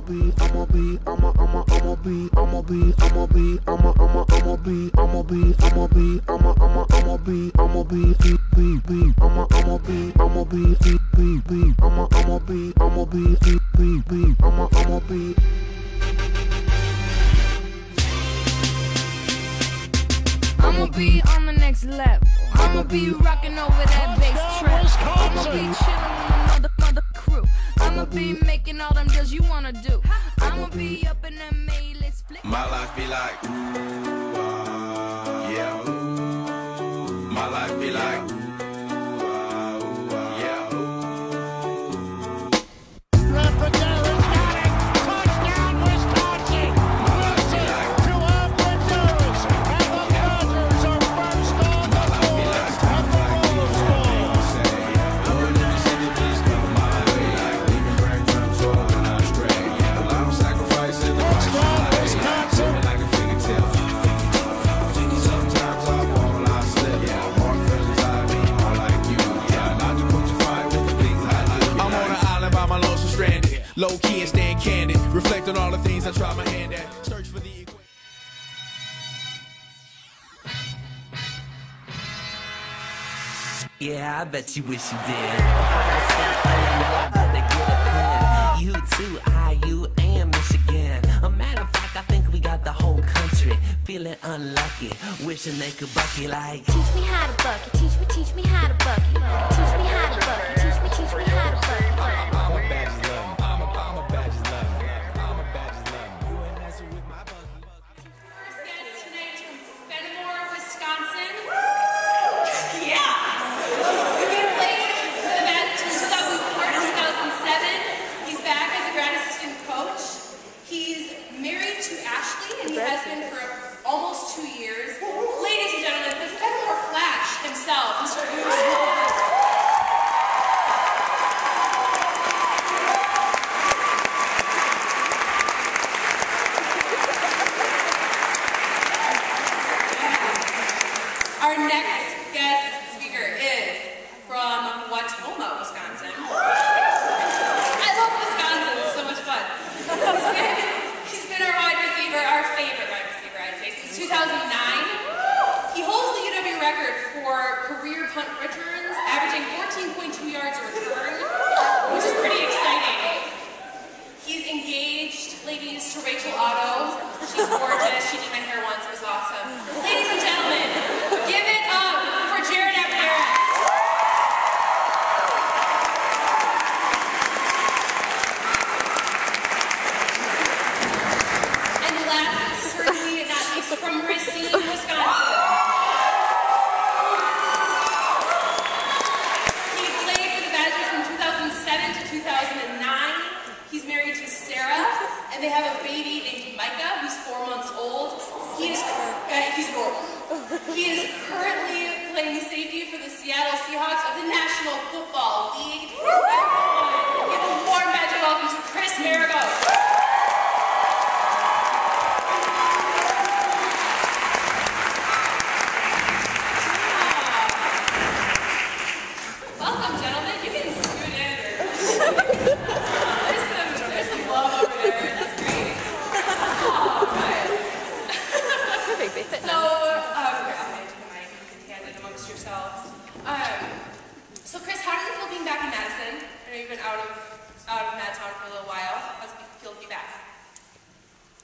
be, I'ma, be, I'ma, I'ma I'ma be, I'ma be, I'ma be, I'ma, I'ma, I'ma be, I'ma be, I'ma be, I'ma, I'ma, I'ma be, I'ma be, be, be, be, I'ma, I'ma be, I'ma be, be, be, be, I'ma, I'ma be, I'ma be, be, be, be, I'ma, I'ma be. I'ma be on the next level. I'ma be rocking over that bass track. I'ma be chilling making all them deals you wanna do. I'ma be up in A-list flick. My life be like, ooh, ah, Yeah, I bet you wish you did. You too, IU and Michigan. A matter of fact, I think we got the whole country feeling unlucky, wishing they could bucky like. Teach me how to bucket. Teach me, teach me how to bucket. Teach me how to bucket. Teach me, teach me how to bucket. I'm She's gorgeous. She did my hair once. It was awesome. Ladies and gentlemen, give it up for Jared Abbrederis. And last, certainly not least, from Racine, Wisconsin. He played for the Badgers from 2007 to 2009. He's married to Sarah, and they have a baby named Micah, who's four months old. He is, uh, he's adorable. He is currently playing safety for the Seattle Seahawks of the National Football League. Give a warm of welcome to Chris Maragos. Welcome, gentlemen. You can scoot in. Or... there's, some, there's some love over there. That's great. All right. so, um, here, I'll hand you the mic. You can hand it amongst yourselves. Um, so, Chris, how does it feel being back in Madison? I know you've been out of out of Madtown for a little while. How's it feel to be back?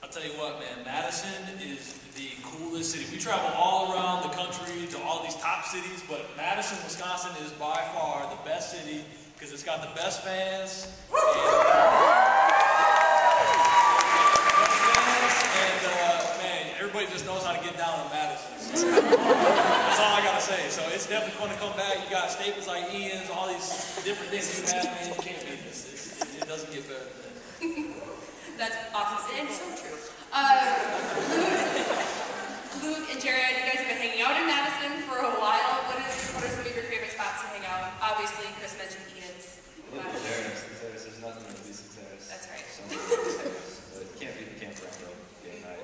I'll tell you what, man, Madison is the coolest city. We travel all around the country to all these top cities, but Madison, Wisconsin is by far the best city because it's got the best fans. And, uh, man, everybody just knows how to get down in Madison. That's all I gotta say. So it's definitely fun to come back. You got staples like Ian's, all these different things you have, man. You can't beat this. It's, it doesn't get better than that. That's awesome and so true. Uh, Luke, Luke and Jared, you guys have been hanging out in Madison for a while. What is what are some of your favorite spots to hang out? Obviously, Chris mentioned Ian's. Look but- at Terrace. Terrace. There's nothing that beats the Terrace. That's right. Something beats the Terrace. But you can't beat the campground though. Game night.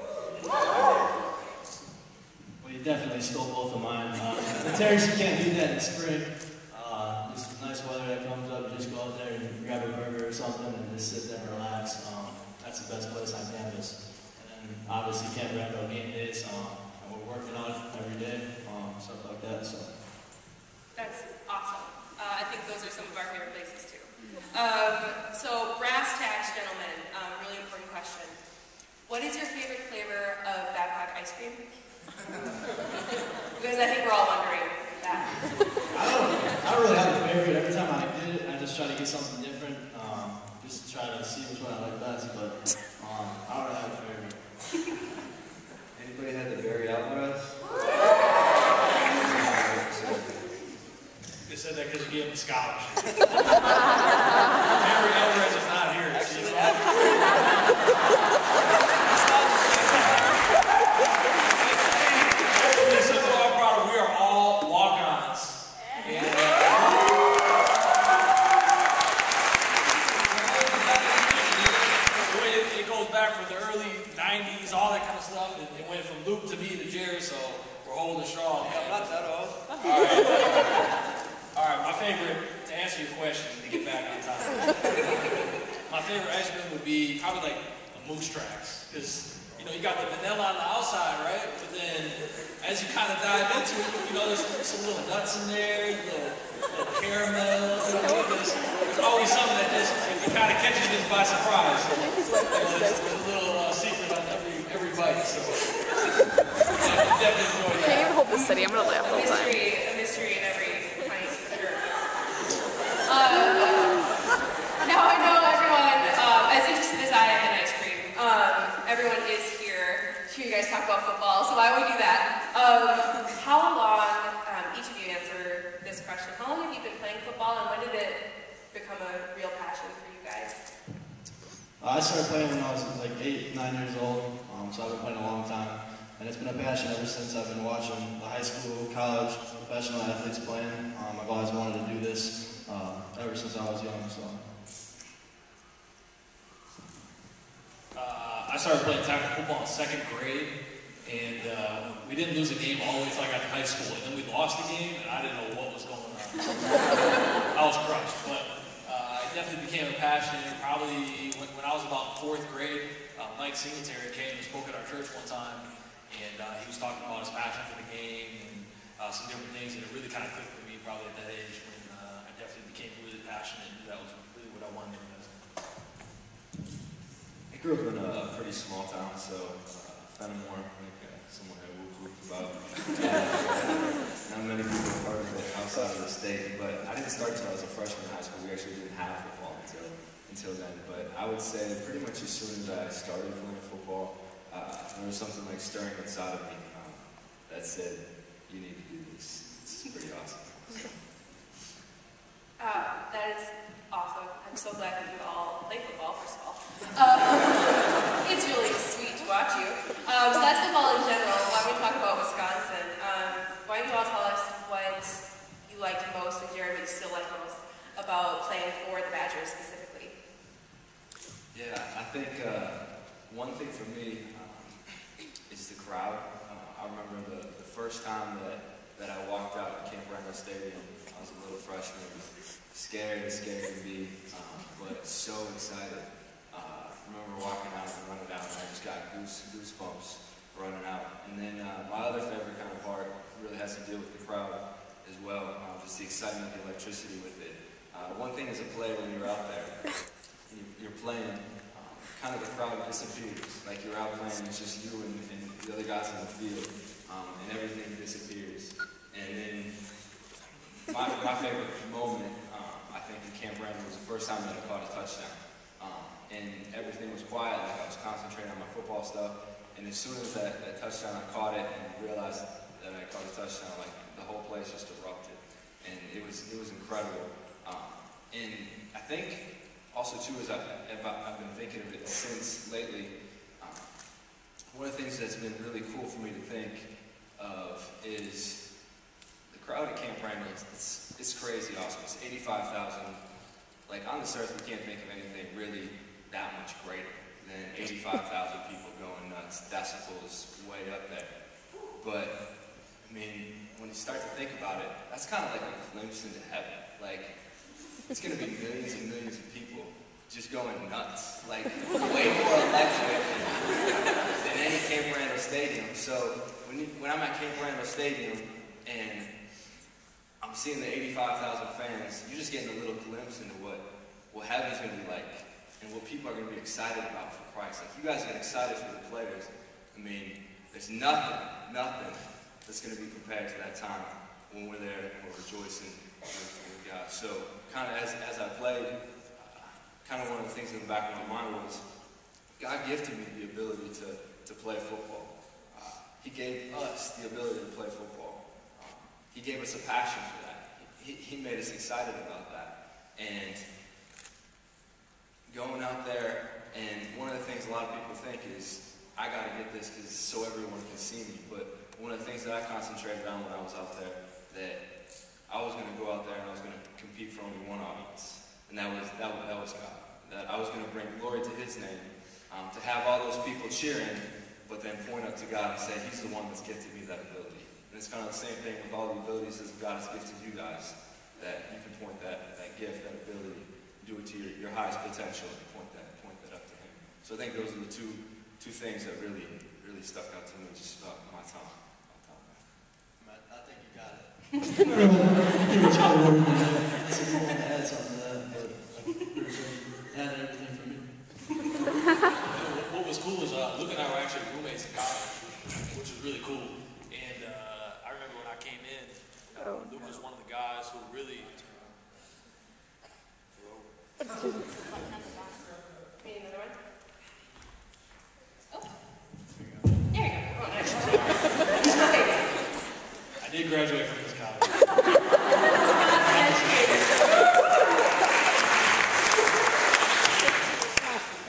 Well, you definitely stole both of mine. Uh, the terrace, you can't do that in spring. Uh, this nice weather that comes up, you just go out there and grab a burger or something and just sit there and relax. Um, that's the best place place on campus. And then obviously Camp Randall game days, um, and we're working on it every day, um, stuff like that. So That's awesome. Uh, I think those are some of our favorite places too. Um, so, brass tacks, gentlemen, um, really important question. What is your favorite flavor of Babcock ice cream? because I think we're all wondering that. I don't, I don't really have a favorite. Every time I get it, I just try to get something different. Um, just try to see which one I like best. But um, I don't really have a favorite. Anybody had the berry Alvarez? They said that because you gave him a scholarship. Henry Alvarez is not here. so you know. Listen, so I'm proud of- we are all walk-ons. And, uh, the way it, it goes back from the early 90s, all that kind of stuff. It, it went from Luke to me to Jerry, so we're holding strong. Yeah, not that old. All right. All right, my favorite, to answer your question, to get back on time. my favorite ice cream would be probably like a Moose Tracks. Because, you know, you got the vanilla on the outside, right? But then as you kind of dive into it, you know, there's some little nuts in there, little, little caramel. You know, there's, there's always something that just, it kind of catches you by surprise. So, you know, there's, there's a little uh, secret on every, every bite. So, yeah, definitely enjoy that. Can't even hold this steady. I'm gonna laugh A the whole time. mystery, a mystery in every pint. Sure. Um, now I know everyone, um, as interested as I am in ice cream, um, everyone is here to hear you talk about football, so why don't we do that? Um, how long, um, each of you answer this question, how long have you been playing football and when did it become a real passion for you guys? Uh, I started playing when I was like eight, nine years old, um, so I've been playing a long time. And it's been a passion ever since I've been watching the high school, college, professional athletes playing. Um, I've always wanted to do this uh, ever since I was young. So Uh, I started playing tackle football in second grade, and uh, we didn't lose a game all the way until I got to high school. And then we lost the game, and I didn't know what was going on. I was crushed, but uh, it definitely became a passion. Probably when, when I was about fourth grade, uh, Mike Singletary came and spoke at our church one time, and uh, he was talking about his passion for the game and uh, some different things, and it really kind of clicked for me probably at that age when uh, I definitely became really passionate, and that was really what I wanted to do. I grew up in a pretty small town, so uh, Fennimore, like uh, someone had whooped whooped about. Not many people are part of it outside of the state, but I didn't start until I was a freshman in high school. We actually didn't have football until until then. But I would say pretty much as soon as I started playing football, uh, there was something like stirring inside of me um, that said, "You need to do this. This is pretty awesome." So, Uh, that is awesome. I'm so glad that you all play football, first of all. Um, it's really sweet to watch you. Um, so that's football in general. Why don't we talk about Wisconsin? Um, why don't you all tell us what you liked most and you still like most about playing for the Badgers specifically? Yeah, I think uh, one thing for me um, is the crowd. Uh, I remember the, the first time that, that I walked out at Camp Randall Stadium. I was a little freshman, scared as scared could be, um, but so excited. Uh, I remember walking out and running out, and I just got goose, goosebumps running out. And then uh, my other favorite kind of part really has to deal with the crowd as well, uh, just the excitement, the electricity with it. Uh, one thing as a player when you're out there, you- you're playing, um, kind of the crowd disappears. Like you're out playing, it's just you and, and the other guys on the field, um, and everything disappears. And then my, my favorite moment, um, I think in Camp Randall was the first time that I caught a touchdown. Um, and everything was quiet, like I was concentrating on my football stuff. And as soon as that, that touchdown, I caught it and realized that I caught a touchdown, like the whole place just erupted. And it was, it was incredible. Um, and I think also too, as I, I've been thinking of it since lately, um, one of the things that's been really cool for me to think of is crowd at Camp Randall. It's, it's, it's crazy awesome. It's 85,000. Like on this earth, we can't think of anything really that much greater than 85,000 people going nuts. Decibels way up there. But I mean, when you start to think about it, that's kind of like a glimpse into heaven. Like it's going to be millions and millions of people just going nuts, like way more electric than any Camp Randall Stadium. So when, you, when I'm at Camp Randall Stadium and Seeing the 85,000 fans, you're just getting a little glimpse into what, what heaven's going to be like and what people are going to be excited about for Christ. Like you guys get excited for the players. I mean, there's nothing, nothing that's going to be compared to that time when we're there and we're rejoicing with, God. So kind of as, as I played, kind of one of the things in the back of my mind was God gifted me the ability to, to play football. Uh, he gave us the ability to play football. He gave us a passion for that. He, he made us excited about that. And going out there, and one of the things a lot of people think is, I got to get this because so everyone can see me. But one of the things that I concentrated on when I was out there, that I was going to go out there and I was going to compete for only one audience, and that was that was, that was God. That I was going to bring glory to His name, um, to have all those people cheering, but then point up to God and say, He's the one that's gifted me that ability. And it's kind of the same thing with all the abilities that God has gifted you guys, that you can point that that gift, that ability, do it to your, your highest potential, and point that point that up to Him. So I think those are the two two things that really really stuck out to me just about my time. My time there. I think you got it. Pretty much covered everything. I said you wanted to add something to that, but pretty sure you added everything for me. What was cool is uh, Luke and I were actually roommates in college, which was really cool. And uh, I remember when I came in, uh, Luke was one of the guys who really. Need another one? Oh. There you go. Oh, nice. I did graduate from this college.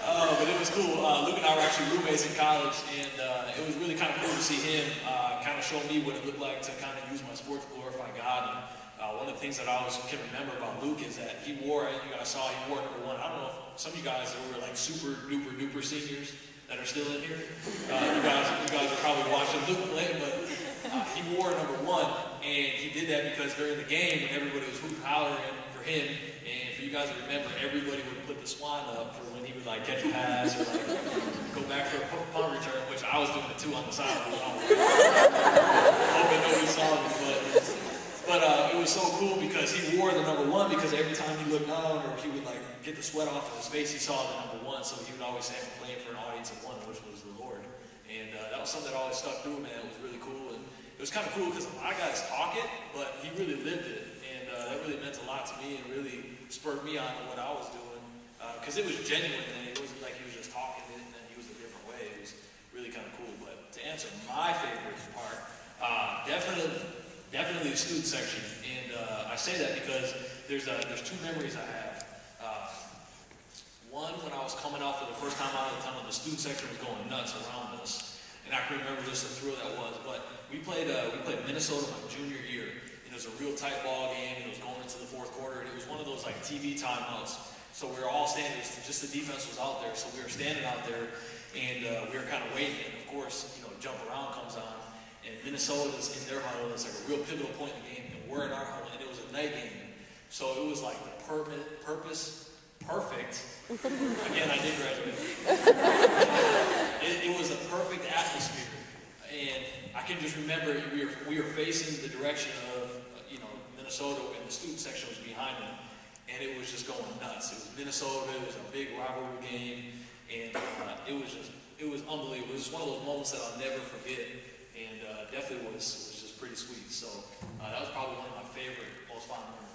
Uh, but it was cool. Uh, Luke and I were actually roommates in college, and uh, it was really kind of cool to see him uh, kind of show me what it looked like to kind of use my sport to glorify God. And uh, one of the things that I always can remember about Luke is that he wore, you guys saw, he wore number one. I don't know if some of you guys that were like super duper duper seniors that are still in here, uh, you guys, you guys are probably watching Luke play, but uh, he wore number one, and he did that because during the game, when everybody was hoop hollering for him, and for you guys to remember, everybody would put the swan up for when he would like catch a pass or like go back for a punt return, which I was doing it too on the sideline. Hoping nobody saw me, but but uh, it was so cool because he wore the number one because every time he looked down or he would like get the sweat off of his face, he saw the number one. So he would always say, "I'm playing for an audience of one," which was the Lord. And uh, that was something that always stuck through, man. It was really cool, and it was kind of cool because a lot of guys talk it, but he really lived it, and uh, that really meant a lot to me and really spurred me on to what I was doing because it was genuine and it wasn't like he was just talking it and then he was a different way. It was really kind of cool. But to answer my favorite part, uh, definitely, definitely the student section, and uh, I say that because there's uh, there's two memories I have. Uh, one, when I was coming out for the first time out of the tunnel, the student section was going nuts around us. And I can remember just the thrill that was. But we played uh, we played Minnesota my junior year. And it was a real tight ball game. And it was going into the fourth quarter. And it was one of those like TV timeouts. So we were all standing, just the defense was out there. So we were standing out there and uh, we were kind of waiting. And of course, you know, jump around comes on. And Minnesota's in their huddle. It's like a real pivotal point in the game. And we're in our huddle. And it was a night game. So it was like the purpose, perfect. Again, I did graduate. it, it was a perfect atmosphere, and I can just remember we were, we were facing the direction of you know Minnesota, and the student section was behind them, and it was just going nuts. It was Minnesota. It was a big rivalry game, and uh, it was just it was unbelievable. It was one of those moments that I'll never forget, definitely was was just pretty sweet. So uh, that was probably one of my favorite, most fond memories.